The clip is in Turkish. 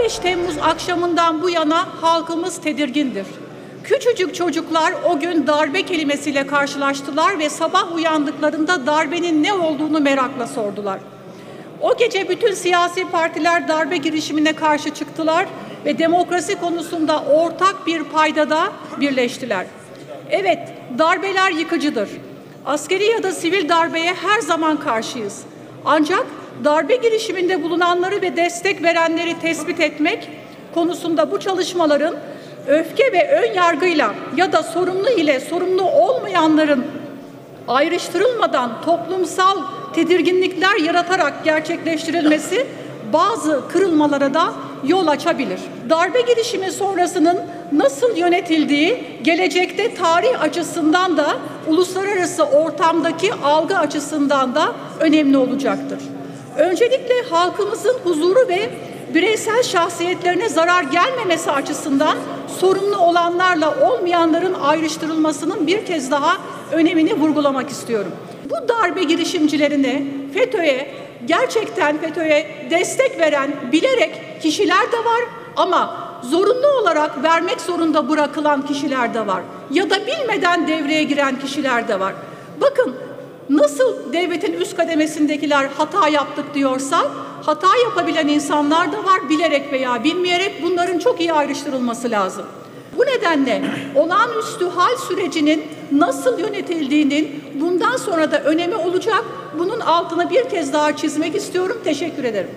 15 Temmuz akşamından bu yana halkımız tedirgindir. Küçücük çocuklar o gün darbe kelimesiyle karşılaştılar ve sabah uyandıklarında darbenin ne olduğunu merakla sordular. O gece bütün siyasi partiler darbe girişimine karşı çıktılar ve demokrasi konusunda ortak bir paydada birleştiler. Evet, darbeler yıkıcıdır. Askeri ya da sivil darbeye her zaman karşıyız. Ancak darbe girişiminde bulunanları ve destek verenleri tespit etmek konusunda bu çalışmaların öfke ve ön yargıyla ya da sorumlu ile sorumlu olmayanların ayrıştırılmadan toplumsal tedirginlikler yaratarak gerçekleştirilmesi bazı kırılmalara da yol açabilir. Darbe girişimi sonrasının nasıl yönetildiği gelecekte tarih açısından da uluslararası ortamdaki algı açısından da önemli olacaktır. Öncelikle halkımızın huzuru ve bireysel şahsiyetlerine zarar gelmemesi açısından sorumlu olanlarla olmayanların ayrıştırılmasının bir kez daha önemini vurgulamak istiyorum. Bu darbe girişimcilerine, FETÖ'ye gerçekten FETÖ'ye destek veren bilerek kişiler de var ama zorunlu olarak vermek zorunda bırakılan kişiler de var. Ya da bilmeden devreye giren kişiler de var. Bakın nasıl devletin üst kademesindekiler hata yaptık diyorsa hata yapabilen insanlar da var bilerek veya bilmeyerek bunların çok iyi ayrıştırılması lazım. Bu nedenle olağanüstü hal sürecinin nasıl yönetildiğinin bundan sonra da önemi olacak. Bunun altını bir kez daha çizmek istiyorum. Teşekkür ederim.